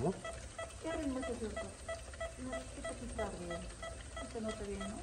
¿no? Qué hermoso, Nos, qué bien, ¿no?